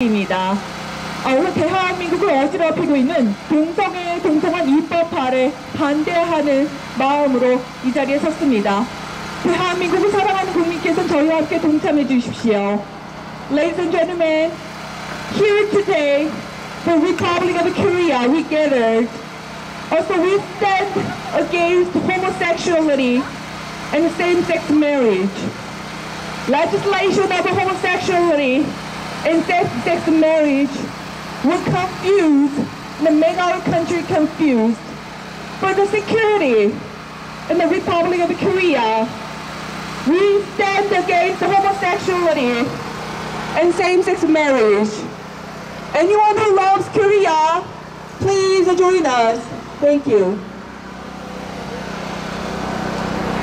입니다. 아, 오늘 대한민국을 어지럽히고 있는 동성애 동성한 입법화를 반대하는 마음으로 이 자리에 섰습니다. 대한민국을 사랑하는 국민께서 저희와 함께 동참해 주십시오. Ladies and gentlemen, here today, the Republic of Korea, we gathered. Also, we stand against homosexuality and same-sex marriage. Legislation of homosexuality and same-sex marriage will confuse and make our country confused. For the security in the Republic of Korea, we stand against homosexuality and same-sex marriage. Anyone who loves Korea, please join us. Thank you.